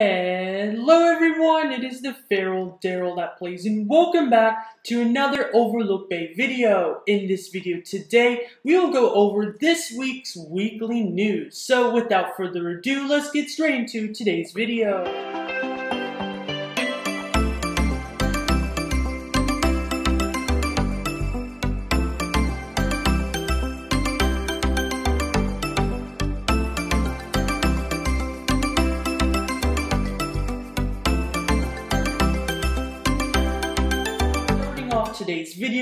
Hello everyone, it is the Feral Darrell that plays and welcome back to another Overlook Bay video. In this video today, we will go over this week's weekly news. So without further ado, let's get straight into today's video.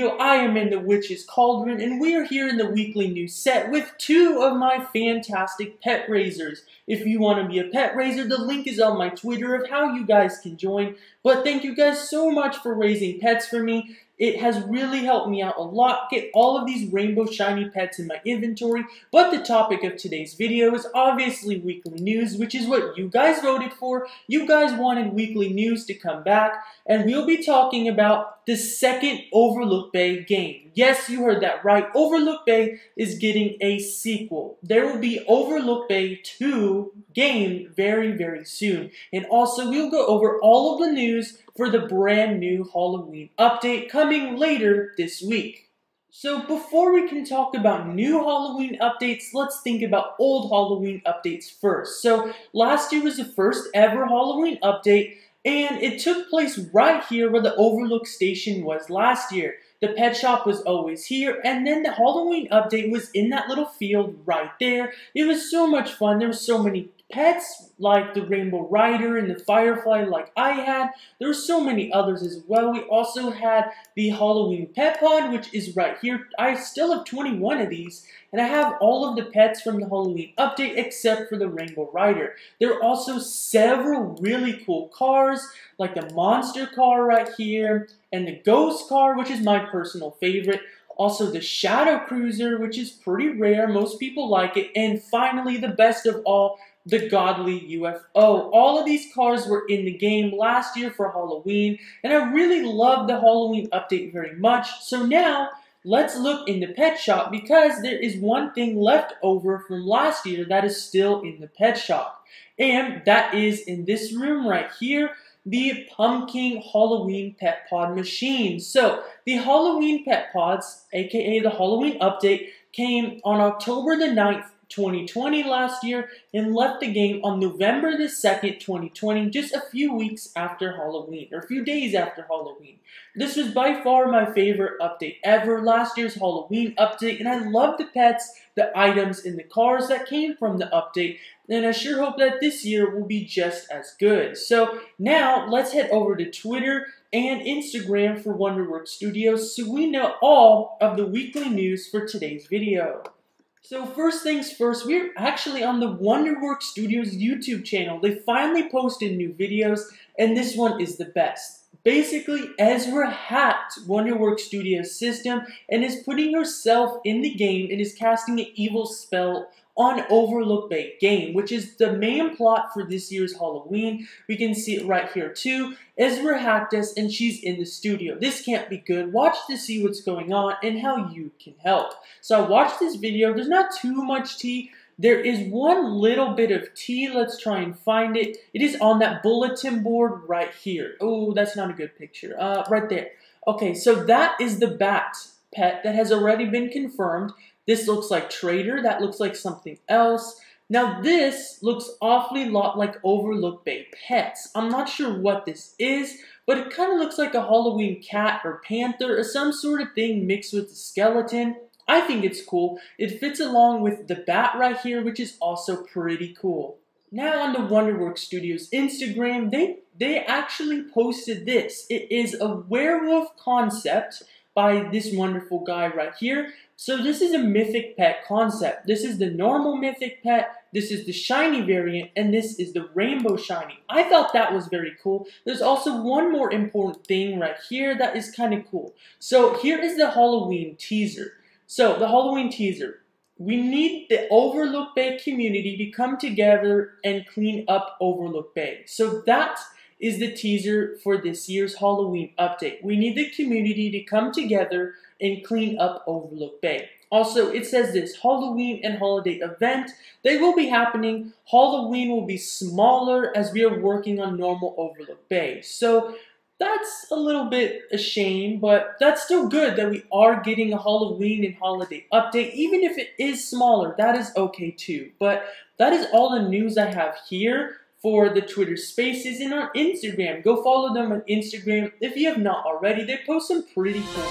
I am in the Witch's Cauldron, and we are here in the weekly news set with two of my fantastic pet raisers. If you want to be a pet raiser, the link is on my Twitter of how you guys can join. But thank you guys so much for raising pets for me. It has really helped me out a lot, get all of these rainbow shiny pets in my inventory, but the topic of today's video is obviously weekly news, which is what you guys voted for. You guys wanted weekly news to come back, and we'll be talking about the second Overlook Bay game. Yes, you heard that right. Overlook Bay is getting a sequel. There will be Overlook Bay 2 game very, very soon. And also, we'll go over all of the news for the brand new Halloween update coming later this week. So before we can talk about new Halloween updates, let's think about old Halloween updates first. So last year was the first ever Halloween update, and it took place right here where the Overlook Station was last year. The pet shop was always here, and then the Halloween update was in that little field right there. It was so much fun. There were so many pets like the Rainbow Rider and the Firefly like I had. There were so many others as well. We also had the Halloween Pet Pod, which is right here. I still have 21 of these, and I have all of the pets from the Halloween update except for the Rainbow Rider. There are also several really cool cars, like the Monster Car right here, and the Ghost Car, which is my personal favorite. Also the Shadow Cruiser, which is pretty rare. Most people like it. And finally, the best of all, the Godly UFO. All of these cars were in the game last year for Halloween, and I really loved the Halloween update very much. So now, let's look in the pet shop because there is one thing left over from last year that is still in the pet shop. And that is in this room right here, the Pumpkin Halloween Pet Pod machine. So, the Halloween Pet Pods, aka the Halloween update, came on October the 9th 2020 last year and left the game on November the 2nd, 2020, just a few weeks after Halloween, or a few days after Halloween. This was by far my favorite update ever, last year's Halloween update, and I love the pets, the items, and the cars that came from the update, and I sure hope that this year will be just as good. So now, let's head over to Twitter and Instagram for Wonderworks Studios so we know all of the weekly news for today's video. So first things first, we're actually on the Wonderworks Studios YouTube channel. They finally posted new videos, and this one is the best. Basically, Ezra hacked Wonderworks Studios system and is putting herself in the game and is casting an evil spell on Overlook Bay game, which is the main plot for this year's Halloween. We can see it right here too. Ezra hacked us and she's in the studio. This can't be good. Watch to see what's going on and how you can help. So I watched this video. There's not too much tea. There is one little bit of tea. Let's try and find it. It is on that bulletin board right here. Oh, that's not a good picture. Uh, right there. Okay, so that is the bat pet that has already been confirmed. This looks like Trader. That looks like something else. Now this looks awfully lot like Overlook Bay Pets. I'm not sure what this is, but it kind of looks like a Halloween cat or panther or some sort of thing mixed with a skeleton. I think it's cool. It fits along with the bat right here, which is also pretty cool. Now on the Wonderworks Studios Instagram, they, they actually posted this. It is a werewolf concept by this wonderful guy right here. So this is a mythic pet concept. This is the normal mythic pet, this is the shiny variant, and this is the rainbow shiny. I thought that was very cool. There's also one more important thing right here that is kind of cool. So here is the Halloween teaser. So the Halloween teaser. We need the Overlook Bay community to come together and clean up Overlook Bay. So that is the teaser for this year's Halloween update. We need the community to come together and clean up Overlook Bay. Also, it says this Halloween and holiday event. They will be happening. Halloween will be smaller as we are working on normal Overlook Bay. So that's a little bit a shame, but that's still good that we are getting a Halloween and holiday update. Even if it is smaller, that is okay too. But that is all the news I have here for the Twitter Spaces and on Instagram. Go follow them on Instagram if you have not already. They post some pretty cool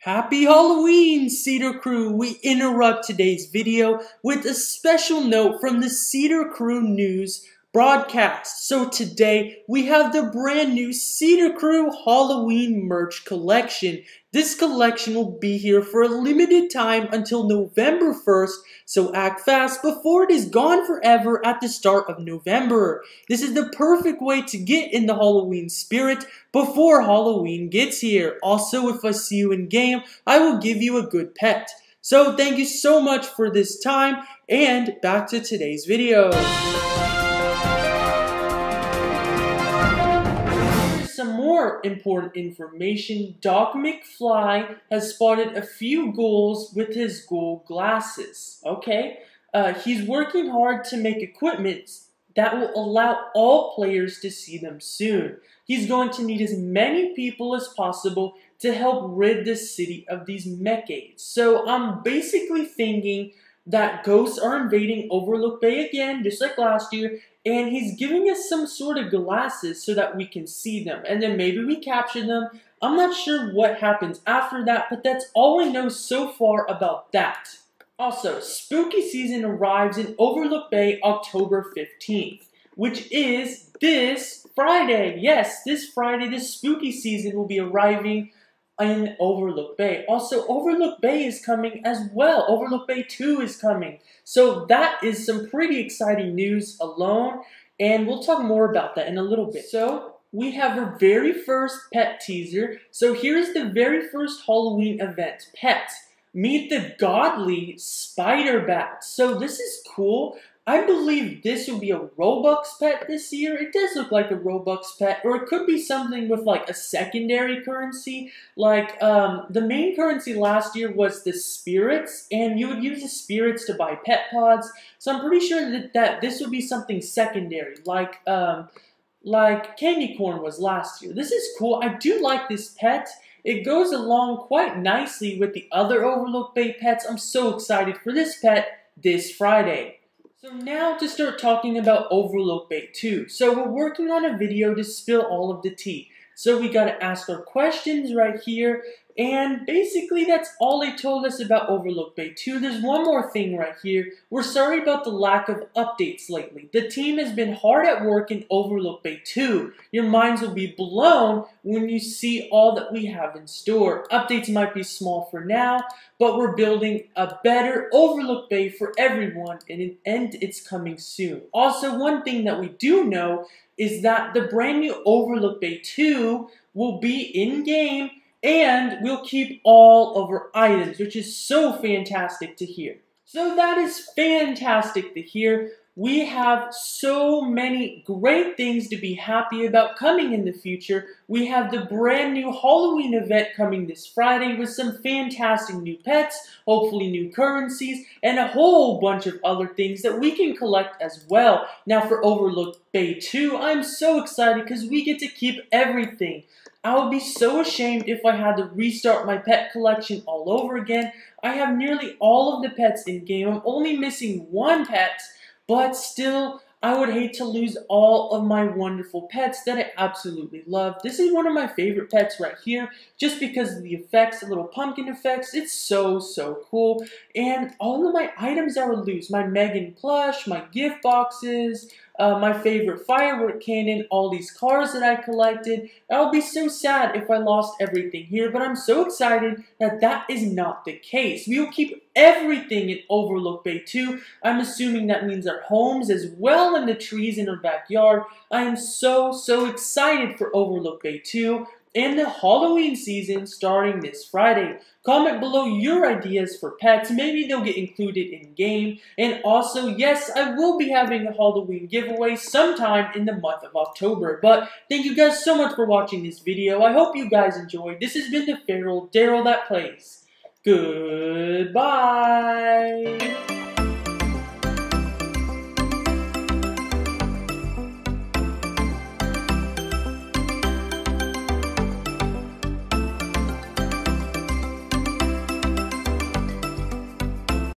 Happy Halloween, Cedar Crew! We interrupt today's video with a special note from the Cedar Crew News broadcast. So today we have the brand new Cedar Crew Halloween merch collection. This collection will be here for a limited time until November 1st, so act fast before it is gone forever at the start of November. This is the perfect way to get in the Halloween spirit before Halloween gets here. Also, if I see you in game, I will give you a good pet. So thank you so much for this time, and back to today's video. More important information, Doc McFly has spotted a few ghouls with his ghoul glasses. Okay? Uh, he's working hard to make equipment that will allow all players to see them soon. He's going to need as many people as possible to help rid the city of these mechades. So I'm basically thinking that ghosts are invading Overlook Bay again, just like last year, and he's giving us some sort of glasses so that we can see them. And then maybe we capture them. I'm not sure what happens after that, but that's all we know so far about that. Also, spooky season arrives in Overlook Bay October 15th, which is this Friday. Yes, this Friday, this spooky season will be arriving in Overlook Bay. Also, Overlook Bay is coming as well. Overlook Bay 2 is coming. So that is some pretty exciting news alone, and we'll talk more about that in a little bit. So, we have our very first pet teaser. So here's the very first Halloween event, Pet. Meet the godly spider bat. So this is cool. I believe this will be a Robux pet this year. It does look like a Robux pet, or it could be something with like a secondary currency. Like um, the main currency last year was the spirits, and you would use the spirits to buy pet pods. So I'm pretty sure that, that this would be something secondary, like um, like candy corn was last year. This is cool. I do like this pet. It goes along quite nicely with the other Overlook Bay pets. I'm so excited for this pet this Friday. So now to start talking about Overlook Bay 2. So we're working on a video to spill all of the tea. So we gotta ask our questions right here and basically, that's all they told us about Overlook Bay 2. There's one more thing right here. We're sorry about the lack of updates lately. The team has been hard at work in Overlook Bay 2. Your minds will be blown when you see all that we have in store. Updates might be small for now, but we're building a better Overlook Bay for everyone, and, and it's coming soon. Also, one thing that we do know is that the brand new Overlook Bay 2 will be in-game and we'll keep all of our items, which is so fantastic to hear. So that is fantastic to hear. We have so many great things to be happy about coming in the future. We have the brand new Halloween event coming this Friday with some fantastic new pets, hopefully new currencies, and a whole bunch of other things that we can collect as well. Now for Overlook Bay 2, I'm so excited because we get to keep everything. I would be so ashamed if I had to restart my pet collection all over again. I have nearly all of the pets in game. I'm only missing one pet, but still, I would hate to lose all of my wonderful pets that I absolutely love. This is one of my favorite pets right here, just because of the effects, the little pumpkin effects. It's so, so cool. And all of my items I would lose, my Megan plush, my gift boxes, uh, my favorite firework cannon, all these cars that I collected. I'll be so sad if I lost everything here, but I'm so excited that that is not the case. We will keep everything in Overlook Bay 2. I'm assuming that means our homes as well and the trees in our backyard. I am so, so excited for Overlook Bay 2. and the Halloween season starting this Friday. Comment below your ideas for pets. Maybe they'll get included in game. And also, yes, I will be having a Halloween giveaway sometime in the month of October. But thank you guys so much for watching this video. I hope you guys enjoyed. This has been the Feral Darrell that plays. Goodbye.